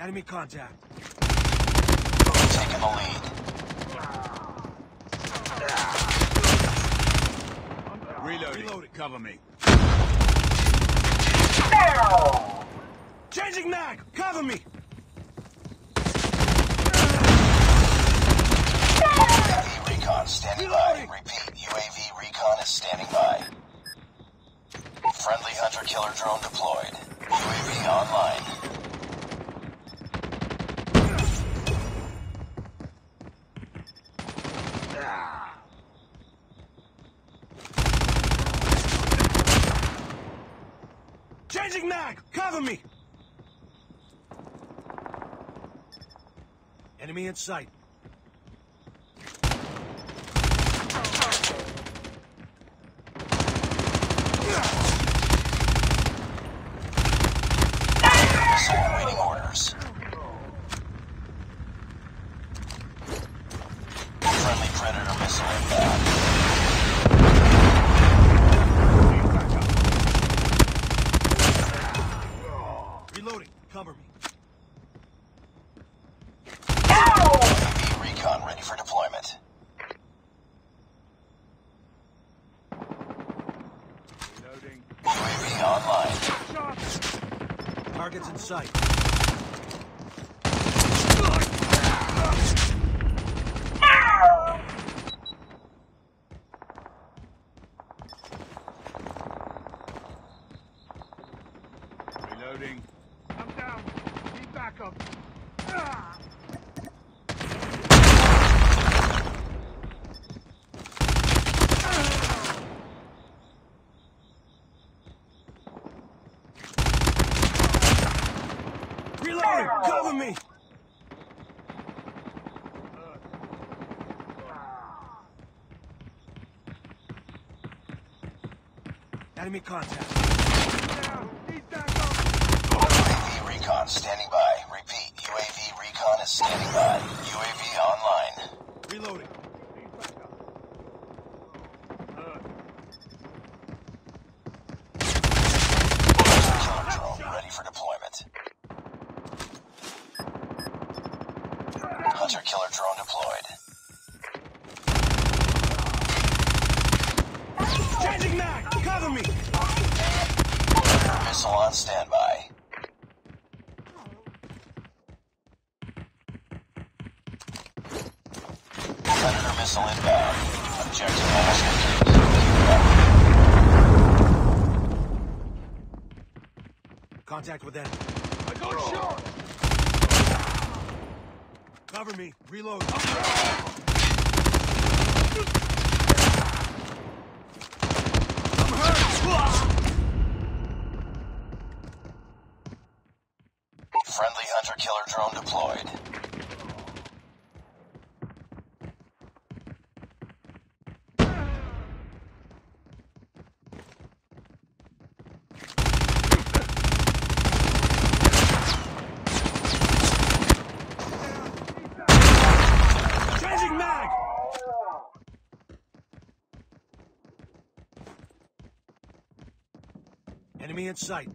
Enemy contact. Taking the lead. Reloading. Reloading. Cover me. Changing mag! Cover me! UAV recon standing by. Repeat, UAV recon is standing by. Friendly hunter-killer drone deployed. UAV online. Changing mag! Cover me! Enemy in sight. Missile awaiting orders. Friendly Predator missile inbound. Reloading. Cover me. UAV recon ready for deployment. Reloading. UAV online. Targets in sight. Reloading. I'm down. Need backup. Reloading! Cover me! Enemy contact. UAV recon standing by. Repeat, UAV recon is standing by. UAV online. Reloading. Killer drone ready for deployment. Hunter killer drone deployed. Changing mag! Cover me! Missile on standby. Predator missile inbound. Objective almost complete. Keep it up. Contact with enemy. I got shot. Cover me. Reload. Friendly hunter killer drone deployed. Enemy in sight.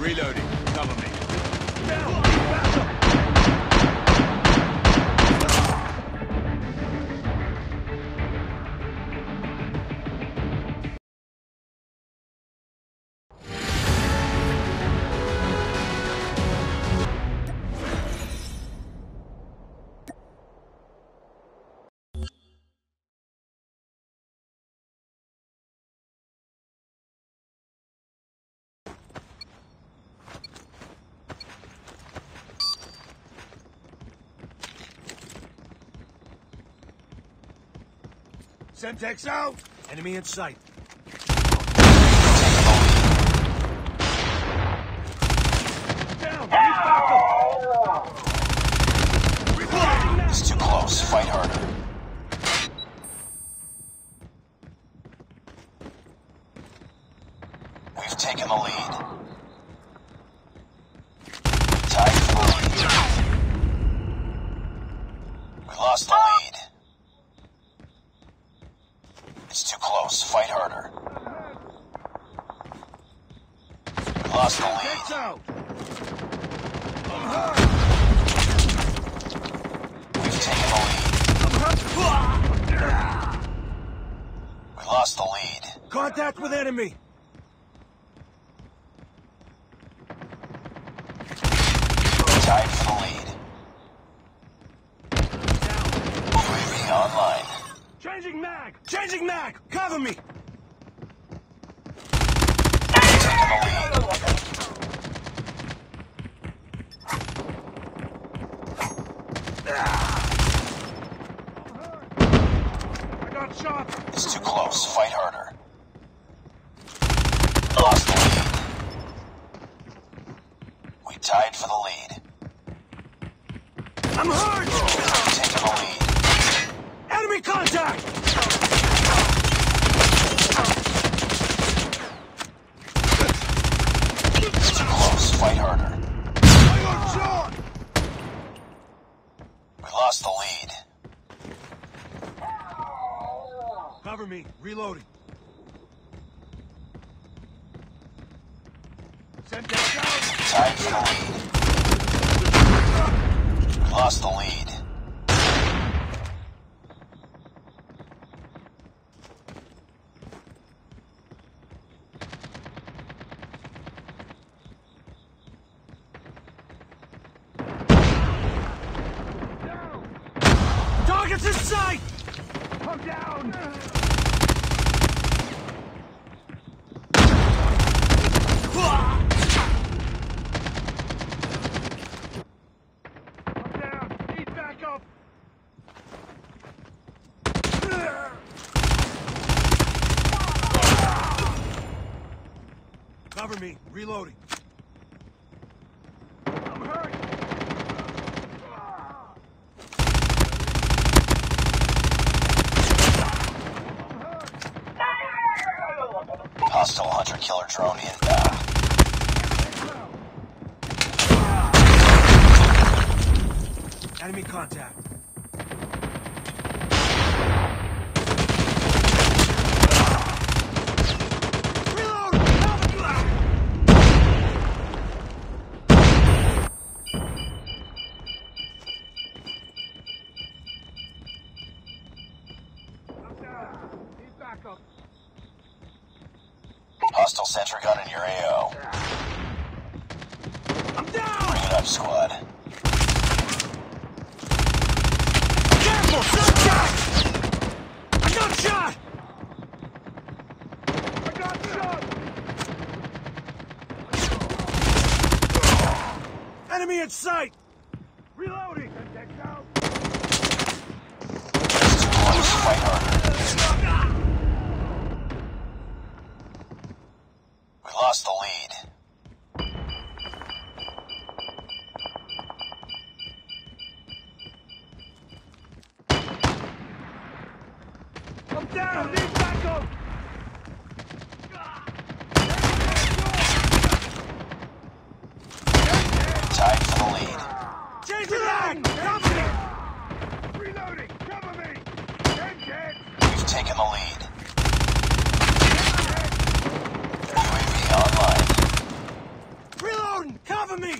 Reloading. Semtex out! Enemy in sight. Down! It's too close. Fight harder. We've taken the lead. lost the lead. It's too close. Fight harder. We lost the lead. We've taken the lead. We lost the lead. Contact with enemy. Tied for the lead. UAV online. Changing mag. Changing mag. Cover me. Taking the lead. I got shot. It's too close. Fight harder. Lost the lead. We tied for the lead. I'm hurt. Taking the lead. Enemy contact. It's too close. Fight harder. I got shot. We lost the lead. Cover me. Reloading. Semtex out. Tied for the lead. We lost the lead. Targets in sight. I'm down. I'm down. Need backup. Cover me. Reloading. I'm hurt. Hostile hunter killer drone inbound. Enemy contact. Hostile sentry gun in your AO. I'm down! Bring it up, squad. Careful! Contact! I got shot! I got shot. Enemy in sight! Odin! Cover me!